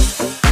you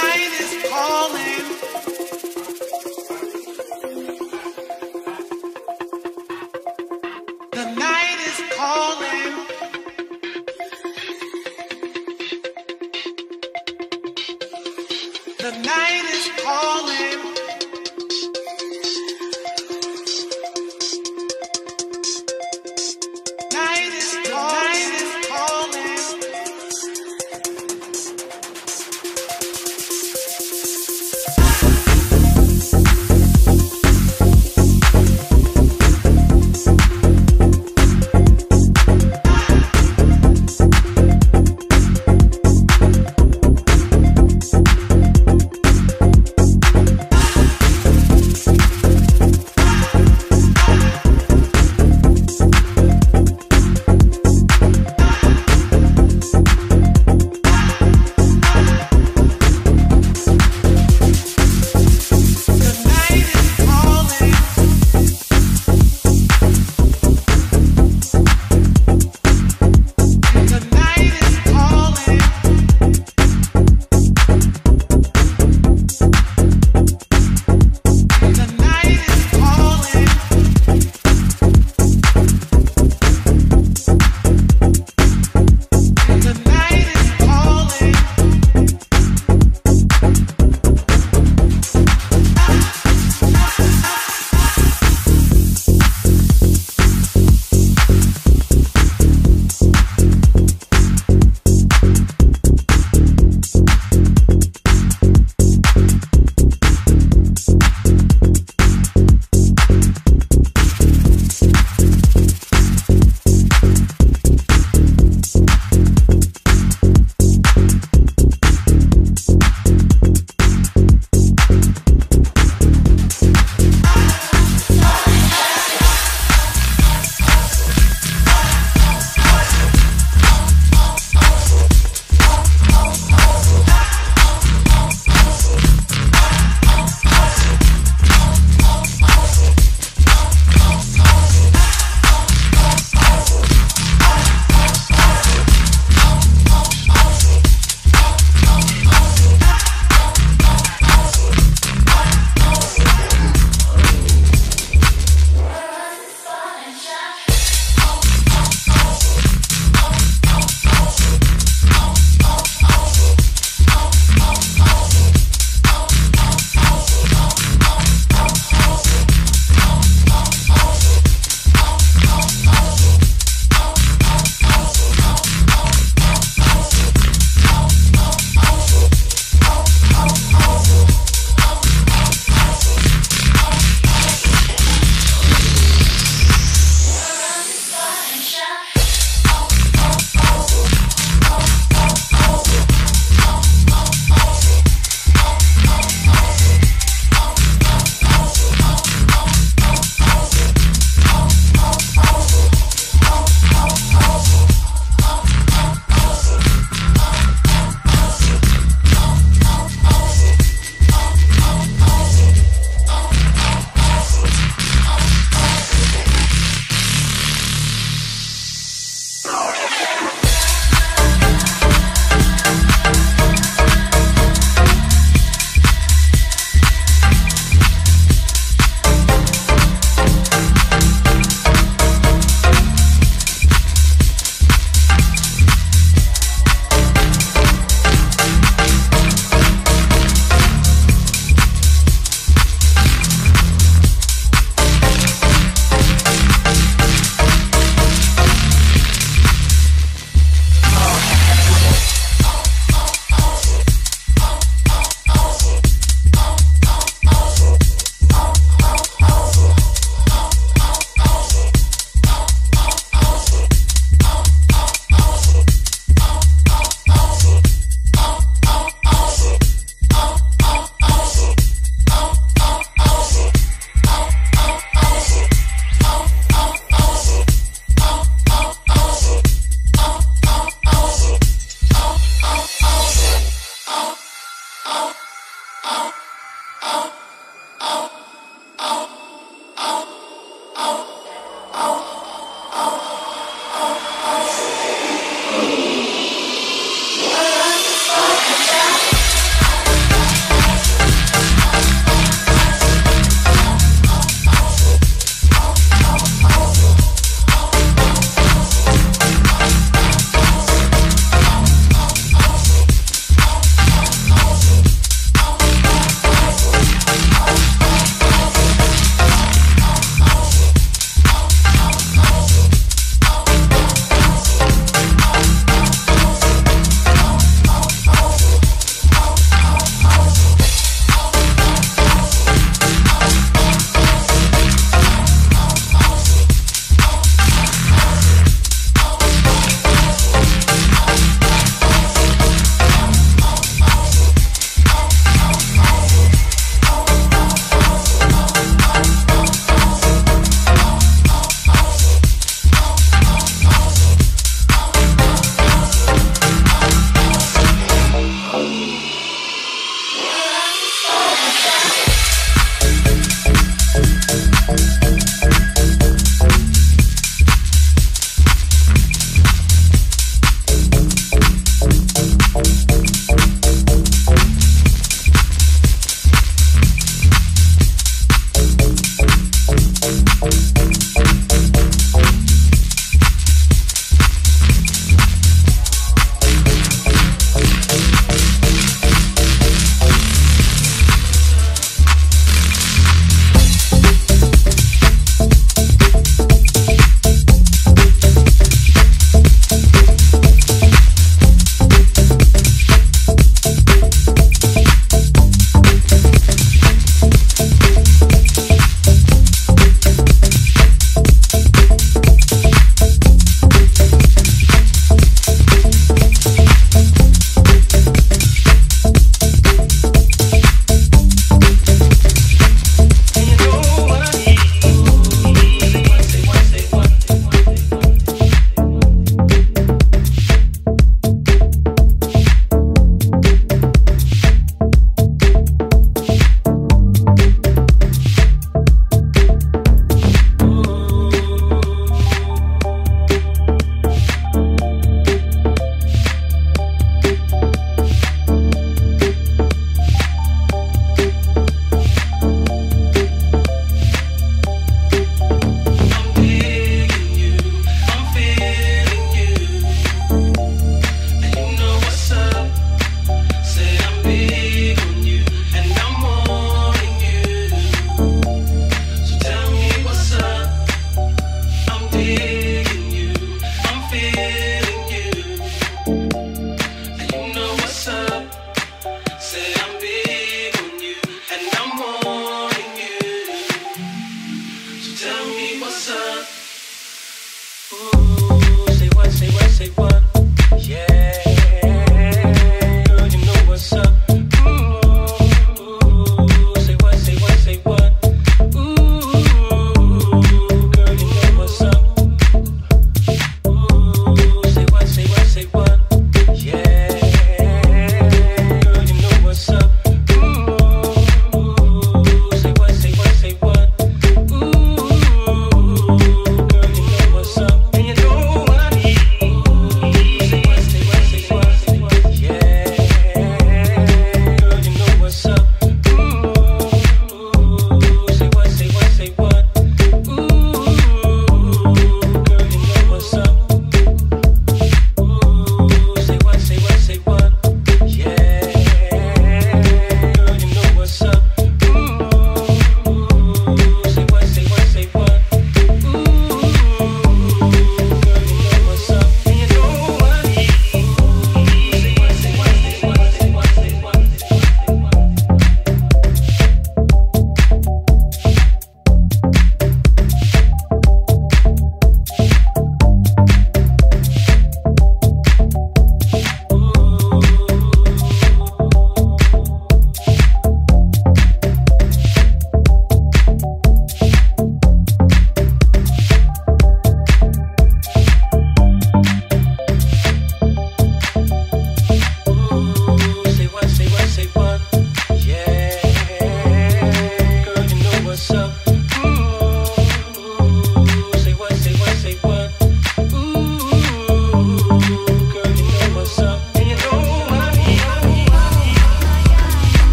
Shine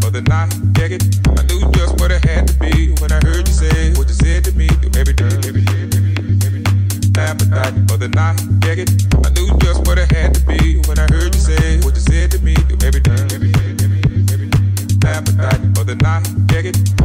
for the night. Get it? I knew just what it had to be when I heard you say what you said to me. Do every day, every day, every day, every day. Appetite for the night. Get it? I knew just what it had to be when I heard you say what you said to me. Do every day, every day, every day, every day. Appetite for the night. Get it?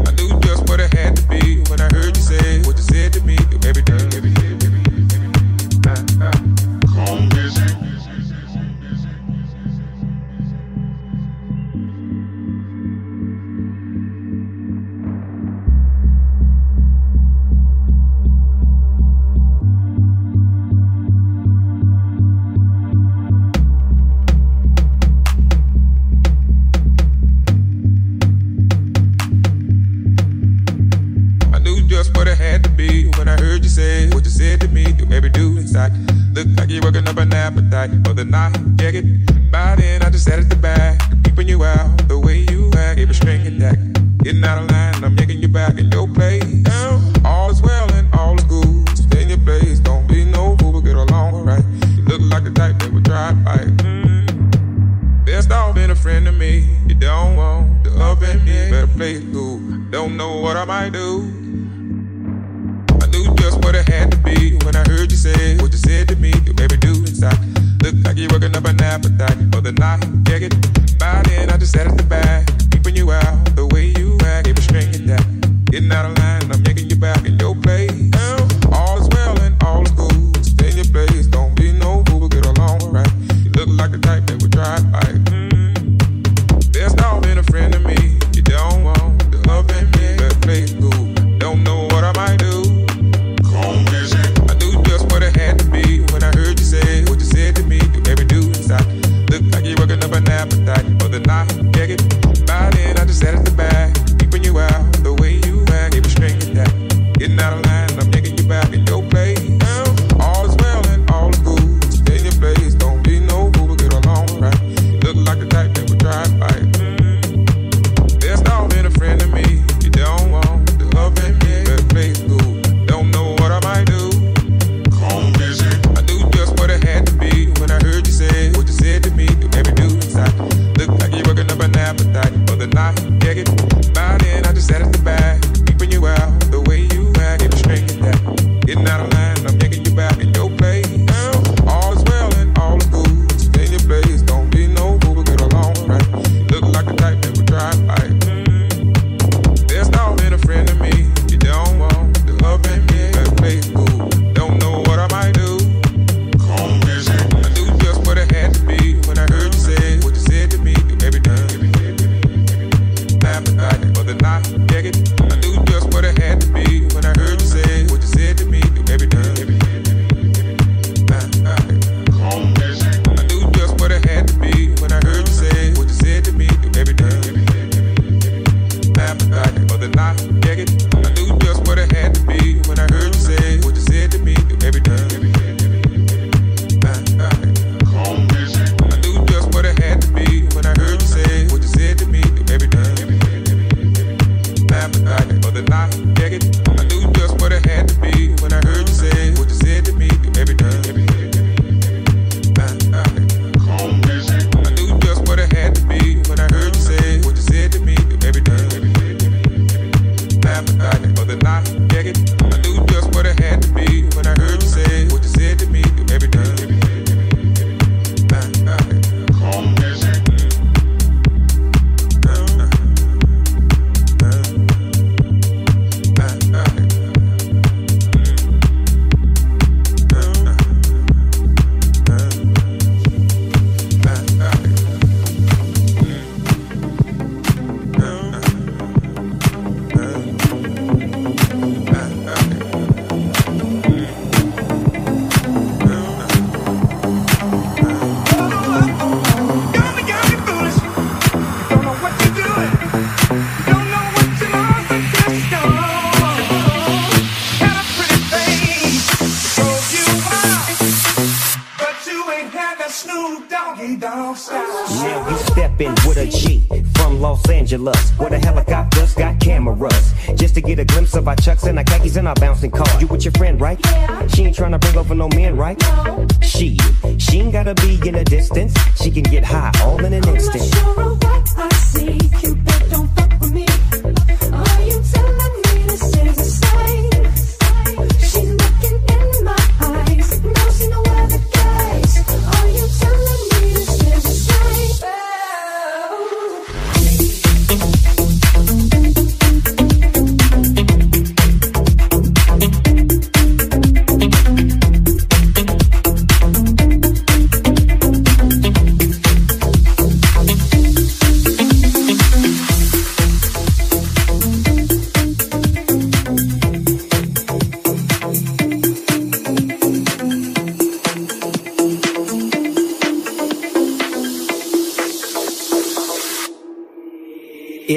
did to me, you made me do inside. Look like you're working up an appetite.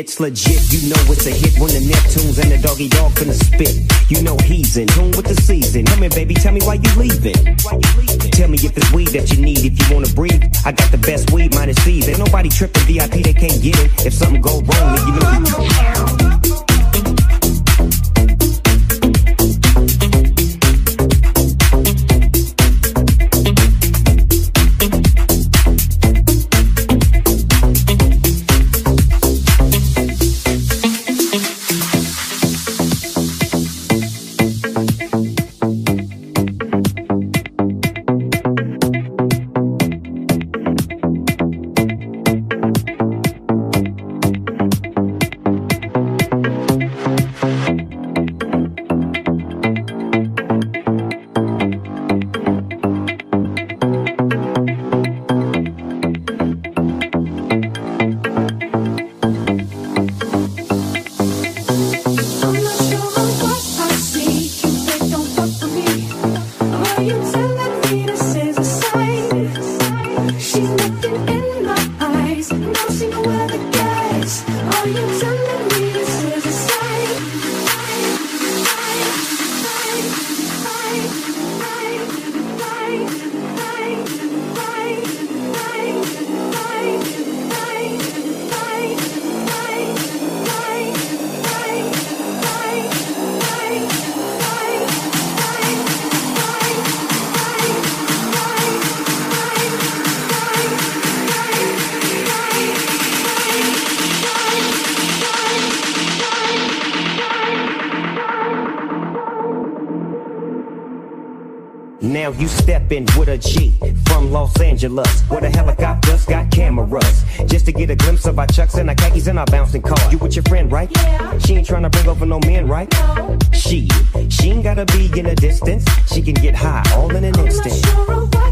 It's legit. You know it's a hit when the Neptunes and the Doggy Dogg finna spit. You know he's in tune with the season. Come here, baby, tell me why you leaving. Why you leaving? Tell me if it's weed that you need. If you wanna breathe, I got the best weed minus fees. Ain't nobody tripping VIP, they can't get it. If something go wrong, then you know. Thank you. Now you steppin' with a G from Los Angeles, where the helicopters got cameras. Just to get a glimpse of our chucks and our khakis and our bouncing car. You with your friend, right? Yeah. She ain't tryna bring over no men, right? No. She, she ain't gotta be in a distance. She can get high all in an I'm instant.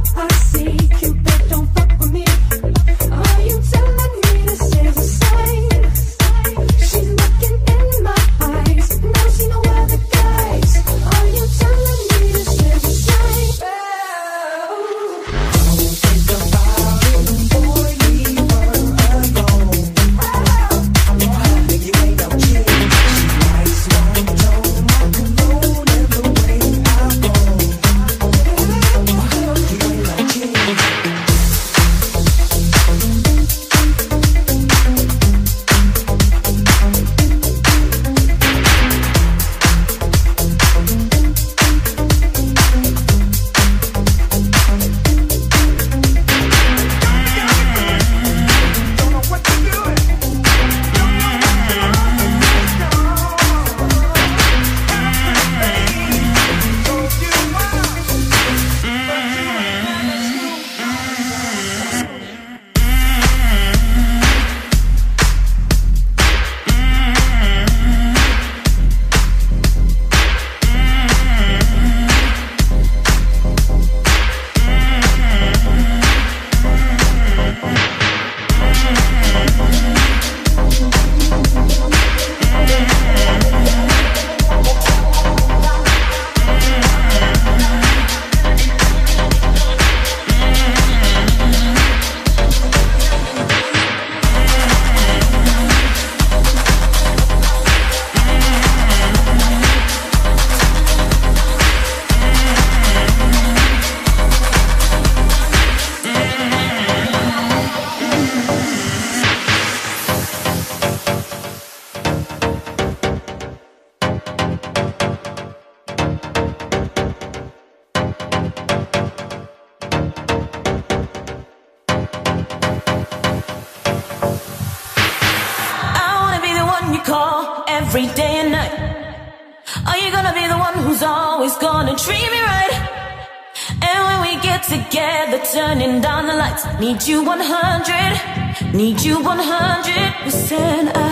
Together, turning down the lights, need you 100, need you 100 percent. I,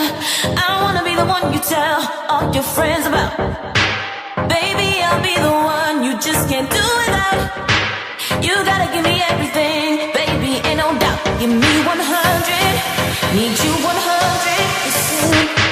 I wanna be the one you tell all your friends about. Baby, I'll be the one you just can't do without. You gotta give me everything, baby, ain't no doubt. Give me 100, need you 100 percent.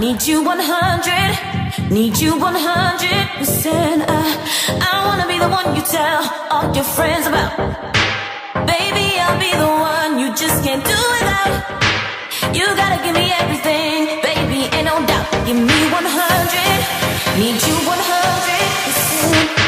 Need you 100, need you 100%. I, uh, I wanna be the one you tell all your friends about. Baby, I'll be the one you just can't do without. You gotta give me everything, baby, ain't no doubt. Give me 100, need you 100%.